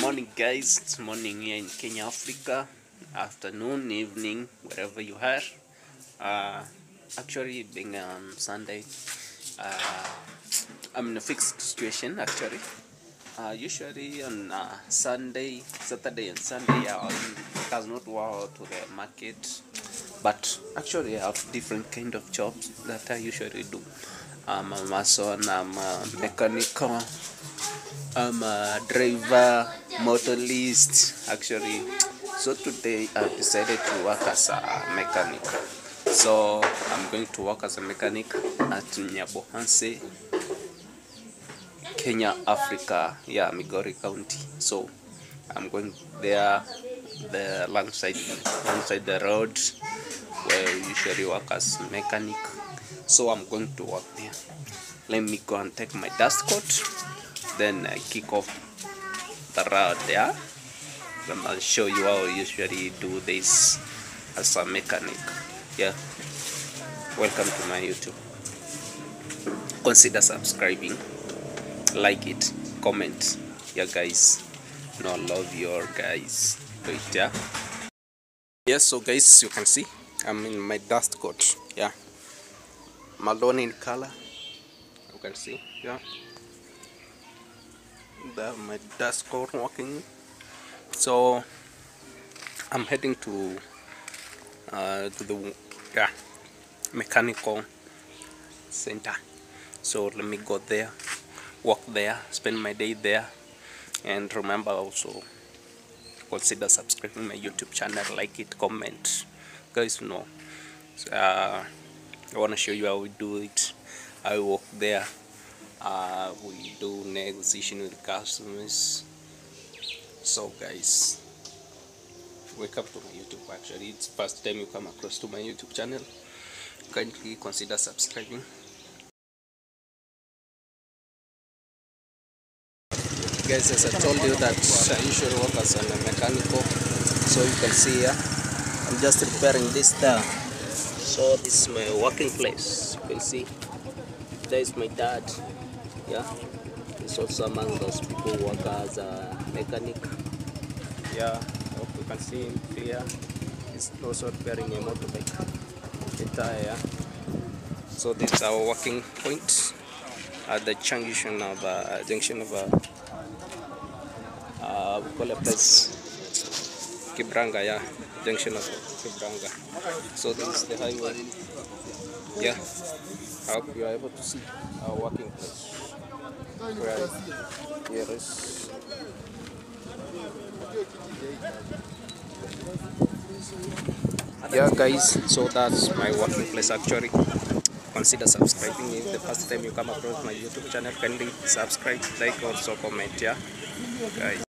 morning guys. it's morning here in kenya africa. Afternoon evening wherever you are. Uh, actually being um, sunday uh, i'm in a fixed situation actually. Uh, usually on uh, sunday saturday and sunday i does not go to the market. But actually i have different kind of jobs that i usually do. I'm a mason i'm a mechanical I'm a driver, motorist actually. So today I decided to work as a mechanic. So I'm going to work as a mechanic at Nyabohanse, Kenya, Africa, yeah, Migori County. So I'm going there, the alongside alongside the road where we usually work as mechanic. So I'm going to work there. Let me go and take my dust coat then I kick off the route there and I'll show you how I usually do this as a mechanic yeah? Welcome to my YouTube. Consider subscribing like it comment. Yeah guys. No love your guys. Wait yeah? Yes so guys you can see I'm in my dust coat yeah? Malone in color. You can see yeah the, my desk coat walking so I'm heading to uh, to the yeah, mechanical center. So let me go there walk there spend my day there. And remember also consider subscribing my youtube channel like it comment. Guys know uh, I want to show you how we do it I walk there uh, we do negotiation with customers. So guys welcome to my youtube actually. It's first time you come across to my youtube channel. Kindly consider subscribing. Guys as i told you that i usually work as a mechanical so you can see here i'm just repairing this there. So this is my working place. You can see there is my dad yeah. He's also among those people who work as a mechanic. Yeah. Hope you can see him clear he's also repairing a motorbike. The tire yeah? so this is our working point at the junction of uh, junction of uh, uh, we call place Kibranga yeah. Junction of Kibranga. So this is the highway yeah. I hope you are able to see our working place? Right. Here is yeah guys so that's my working place actually. Consider subscribing if the first time you come across my youtube channel kindly subscribe like also comment yeah? Guys